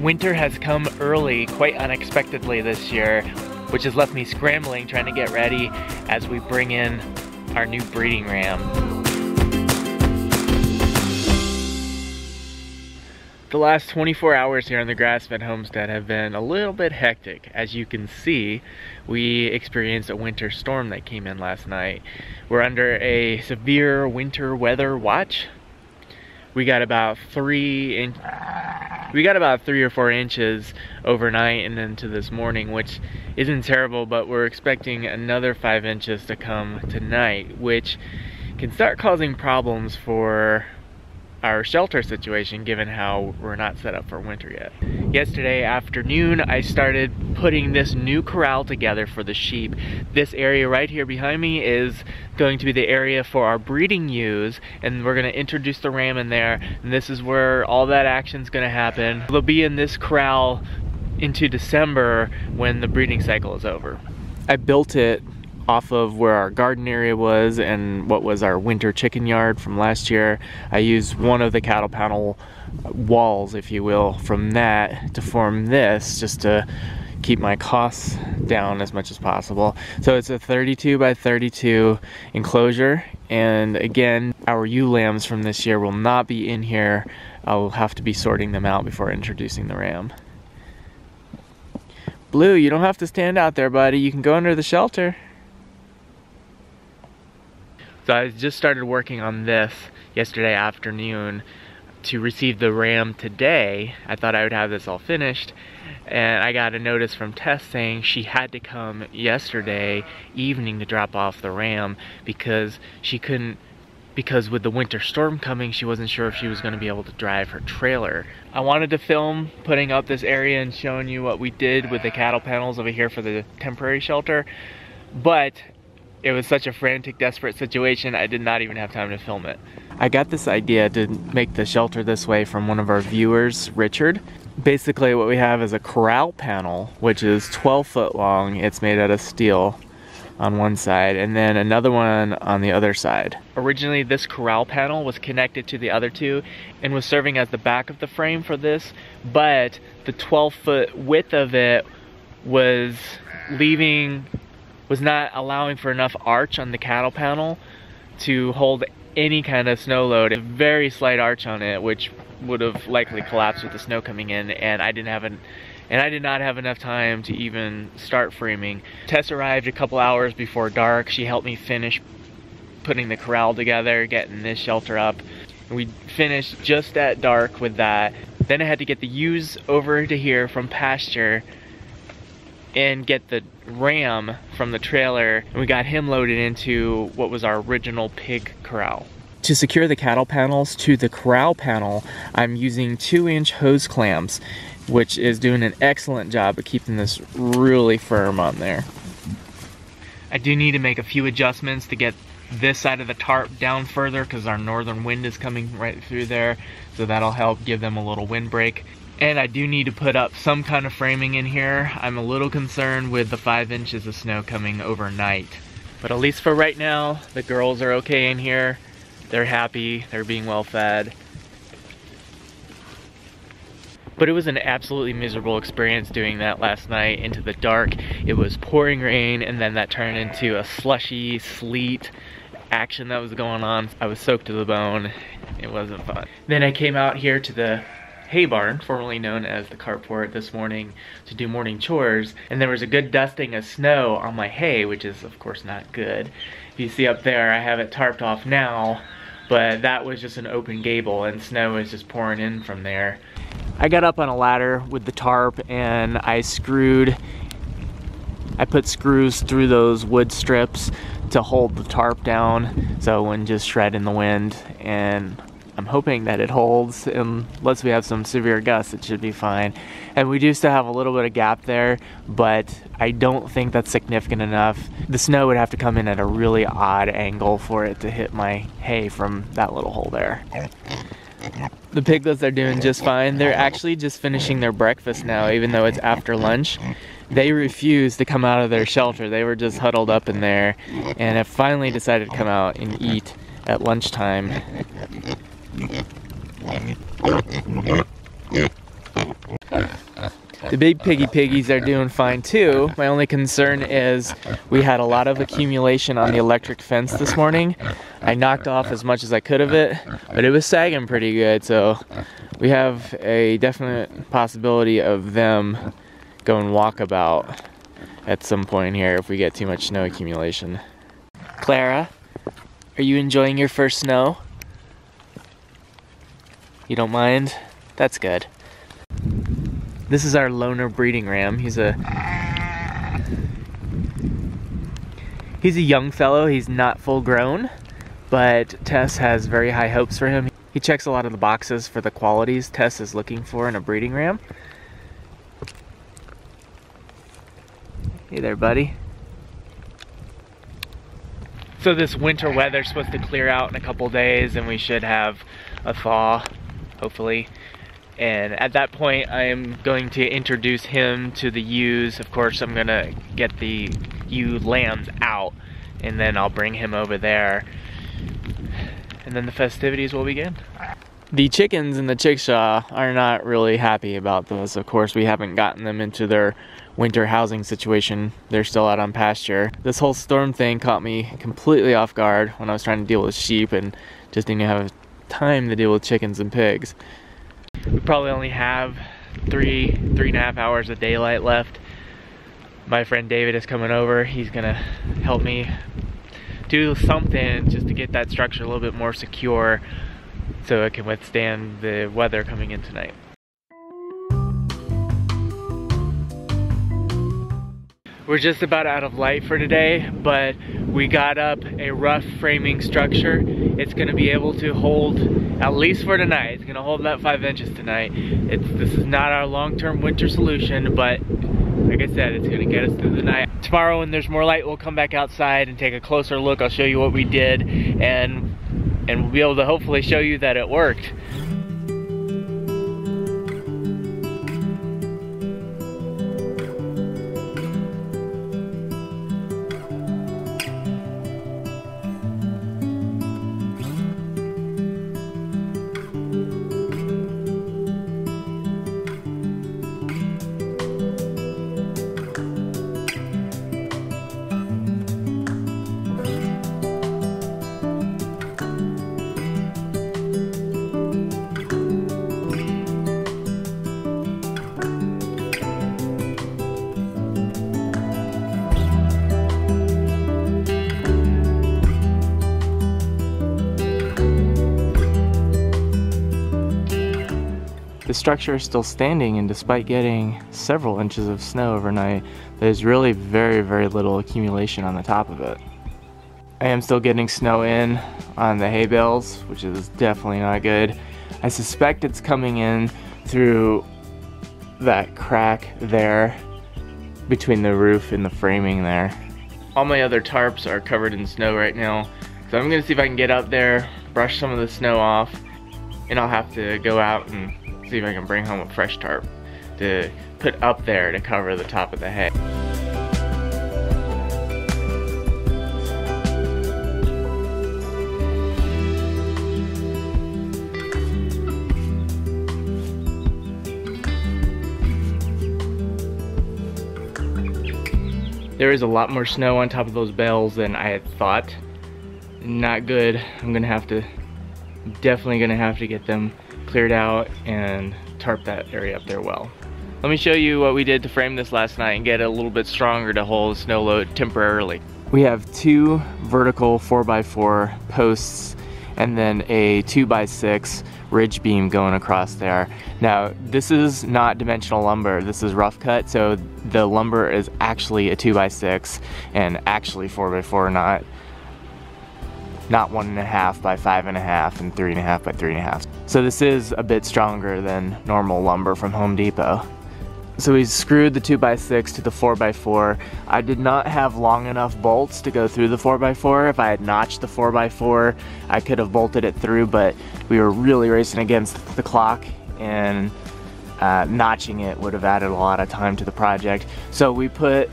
Winter has come early, quite unexpectedly this year, which has left me scrambling trying to get ready as we bring in our new breeding ram. The last 24 hours here on the Grassfed Homestead have been a little bit hectic. As you can see, we experienced a winter storm that came in last night. We're under a severe winter weather watch. We got about three we got about three or four inches overnight and into this morning, which isn't terrible, but we're expecting another five inches to come tonight, which can start causing problems for our shelter situation given how we're not set up for winter yet. Yesterday afternoon I started putting this new corral together for the sheep. This area right here behind me is going to be the area for our breeding ewes and we're going to introduce the ram in there and this is where all that action is going to happen. They'll be in this corral into December when the breeding cycle is over. I built it off of where our garden area was and what was our winter chicken yard from last year. I used one of the cattle panel walls, if you will, from that to form this just to keep my costs down as much as possible. So it's a 32 by 32 enclosure and again our ewe lambs from this year will not be in here. I'll have to be sorting them out before introducing the ram. Blue, you don't have to stand out there, buddy. You can go under the shelter. So I just started working on this yesterday afternoon to receive the RAM today. I thought I would have this all finished and I got a notice from Tess saying she had to come yesterday evening to drop off the RAM because she couldn't because with the winter storm coming she wasn't sure if she was going to be able to drive her trailer. I wanted to film putting up this area and showing you what we did with the cattle panels over here for the temporary shelter but it was such a frantic, desperate situation, I did not even have time to film it. I got this idea to make the shelter this way from one of our viewers, Richard. Basically what we have is a corral panel, which is 12 foot long. It's made out of steel on one side and then another one on the other side. Originally this corral panel was connected to the other two and was serving as the back of the frame for this, but the 12 foot width of it was leaving was not allowing for enough arch on the cattle panel to hold any kind of snow load. A very slight arch on it, which would have likely collapsed with the snow coming in, and I didn't have an and I did not have enough time to even start framing. Tess arrived a couple hours before dark. She helped me finish putting the corral together, getting this shelter up. We finished just at dark with that. Then I had to get the ewes over to here from pasture and get the ram from the trailer and we got him loaded into what was our original pig corral. To secure the cattle panels to the corral panel, I'm using two inch hose clamps, which is doing an excellent job of keeping this really firm on there. I do need to make a few adjustments to get this side of the tarp down further because our northern wind is coming right through there. So that'll help give them a little windbreak. And I do need to put up some kind of framing in here. I'm a little concerned with the five inches of snow coming overnight. But at least for right now, the girls are okay in here. They're happy, they're being well fed. But it was an absolutely miserable experience doing that last night into the dark. It was pouring rain and then that turned into a slushy sleet action that was going on. I was soaked to the bone. It wasn't fun. Then I came out here to the hay barn, formerly known as the carport, this morning to do morning chores, and there was a good dusting of snow on my hay, which is of course not good. If you see up there, I have it tarped off now, but that was just an open gable and snow is just pouring in from there. I got up on a ladder with the tarp and I screwed, I put screws through those wood strips to hold the tarp down so it wouldn't just shred in the wind and I'm hoping that it holds unless we have some severe gusts it should be fine. And we do still have a little bit of gap there but I don't think that's significant enough. The snow would have to come in at a really odd angle for it to hit my hay from that little hole there. The piglets are doing just fine. They're actually just finishing their breakfast now even though it's after lunch. They refused to come out of their shelter. They were just huddled up in there and have finally decided to come out and eat at lunchtime The big piggy piggies are doing fine too. My only concern is we had a lot of accumulation on the electric fence this morning. I knocked off as much as I could of it, but it was sagging pretty good, so we have a definite possibility of them going walkabout at some point here if we get too much snow accumulation. Clara, are you enjoying your first snow? You don't mind? That's good. This is our loaner breeding ram. He's a he's a young fellow. He's not full grown, but Tess has very high hopes for him. He checks a lot of the boxes for the qualities Tess is looking for in a breeding ram. Hey there, buddy. So this winter weather's supposed to clear out in a couple days and we should have a thaw, hopefully. And at that point, I am going to introduce him to the ewes. Of course, I'm gonna get the ewe lambs out and then I'll bring him over there. And then the festivities will begin. The chickens in the chickshaw are not really happy about this. Of course, we haven't gotten them into their winter housing situation. They're still out on pasture. This whole storm thing caught me completely off guard when I was trying to deal with sheep and just didn't have time to deal with chickens and pigs. We probably only have three, three and a half hours of daylight left. My friend David is coming over. He's gonna help me do something just to get that structure a little bit more secure so it can withstand the weather coming in tonight. We're just about out of light for today, but we got up a rough framing structure. It's gonna be able to hold, at least for tonight, it's gonna hold about five inches tonight. It's, this is not our long-term winter solution, but like I said, it's gonna get us through the night. Tomorrow when there's more light, we'll come back outside and take a closer look. I'll show you what we did and, and we'll be able to hopefully show you that it worked. The structure is still standing and despite getting several inches of snow overnight, there's really very, very little accumulation on the top of it. I am still getting snow in on the hay bales, which is definitely not good. I suspect it's coming in through that crack there between the roof and the framing there. All my other tarps are covered in snow right now, so I'm gonna see if I can get up there, brush some of the snow off, and I'll have to go out and see if I can bring home a fresh tarp to put up there to cover the top of the hay. There is a lot more snow on top of those bales than I had thought. Not good. I'm gonna have to, definitely gonna have to get them cleared out and tarp that area up there well. Let me show you what we did to frame this last night and get it a little bit stronger to hold the snow load temporarily. We have two vertical 4x4 posts and then a 2x6 ridge beam going across there. Now, this is not dimensional lumber, this is rough cut, so the lumber is actually a 2x6 and actually 4x4, not not one and a half by five and a half and three and a half by three and a half. So this is a bit stronger than normal lumber from Home Depot. So we screwed the 2x6 to the 4x4. I did not have long enough bolts to go through the 4x4. If I had notched the 4x4, I could have bolted it through, but we were really racing against the clock and uh, notching it would have added a lot of time to the project. So we put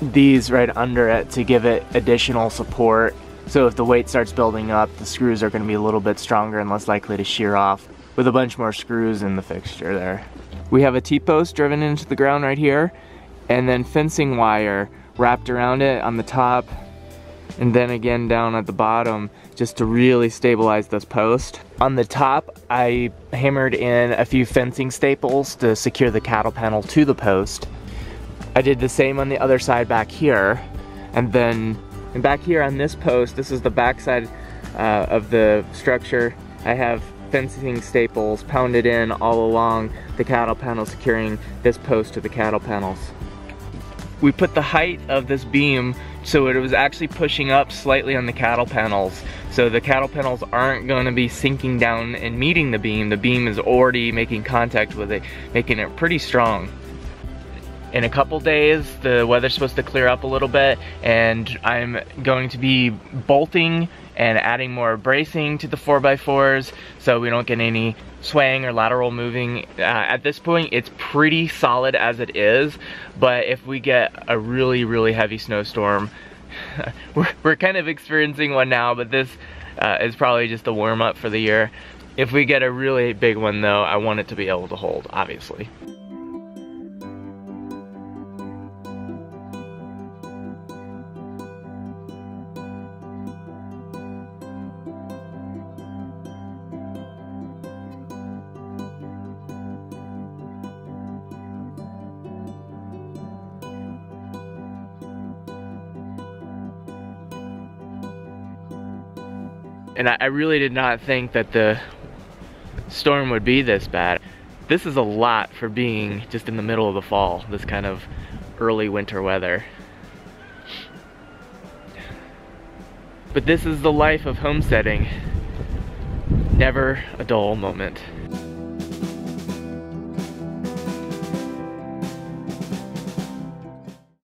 these right under it to give it additional support so if the weight starts building up, the screws are going to be a little bit stronger and less likely to shear off with a bunch more screws in the fixture there. We have a T-post driven into the ground right here, and then fencing wire wrapped around it on the top, and then again down at the bottom just to really stabilize this post. On the top, I hammered in a few fencing staples to secure the cattle panel to the post. I did the same on the other side back here, and then and back here on this post, this is the backside uh, of the structure, I have fencing staples pounded in all along the cattle panel securing this post to the cattle panels. We put the height of this beam so it was actually pushing up slightly on the cattle panels. So the cattle panels aren't gonna be sinking down and meeting the beam. The beam is already making contact with it, making it pretty strong. In a couple days, the weather's supposed to clear up a little bit and I'm going to be bolting and adding more bracing to the 4x4s so we don't get any swaying or lateral moving. Uh, at this point, it's pretty solid as it is, but if we get a really, really heavy snowstorm, we're, we're kind of experiencing one now, but this uh, is probably just a warm up for the year. If we get a really big one though, I want it to be able to hold, obviously. And I, I really did not think that the storm would be this bad. This is a lot for being just in the middle of the fall, this kind of early winter weather. But this is the life of homesteading. Never a dull moment.